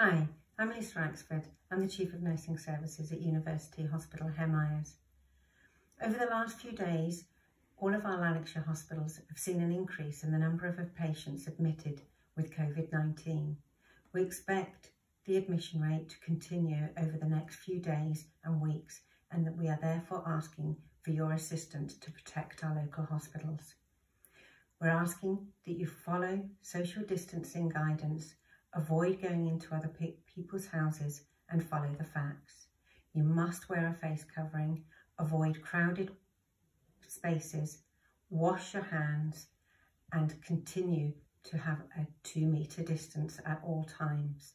Hi, I'm Lise Axford. I'm the Chief of Nursing Services at University Hospital Hen Over the last few days, all of our Lanarkshire hospitals have seen an increase in the number of patients admitted with COVID-19. We expect the admission rate to continue over the next few days and weeks and that we are therefore asking for your assistance to protect our local hospitals. We're asking that you follow social distancing guidance Avoid going into other pe people's houses and follow the facts. You must wear a face covering, avoid crowded spaces, wash your hands and continue to have a two metre distance at all times.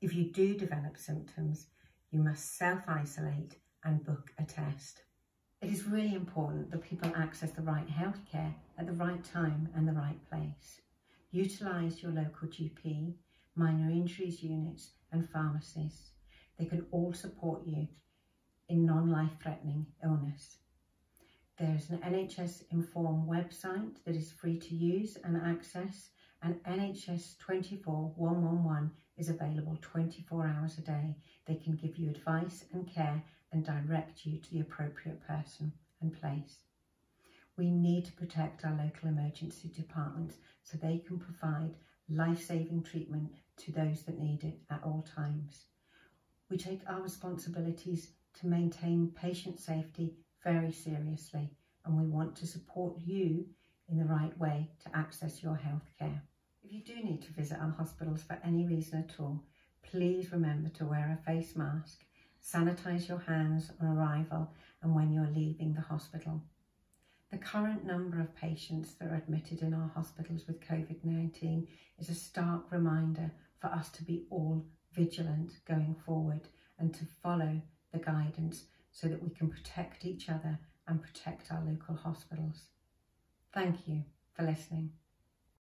If you do develop symptoms, you must self-isolate and book a test. It is really important that people access the right healthcare at the right time and the right place. Utilise your local GP minor injuries units and pharmacists. They can all support you in non-life-threatening illness. There's an NHS Inform website that is free to use and access and NHS 24 111 is available 24 hours a day. They can give you advice and care and direct you to the appropriate person and place. We need to protect our local emergency departments so they can provide life-saving treatment to those that need it at all times. We take our responsibilities to maintain patient safety very seriously and we want to support you in the right way to access your health care. If you do need to visit our hospitals for any reason at all, please remember to wear a face mask, sanitise your hands on arrival and when you're leaving the hospital. The current number of patients that are admitted in our hospitals with COVID-19 is a stark reminder for us to be all vigilant going forward and to follow the guidance so that we can protect each other and protect our local hospitals. Thank you for listening.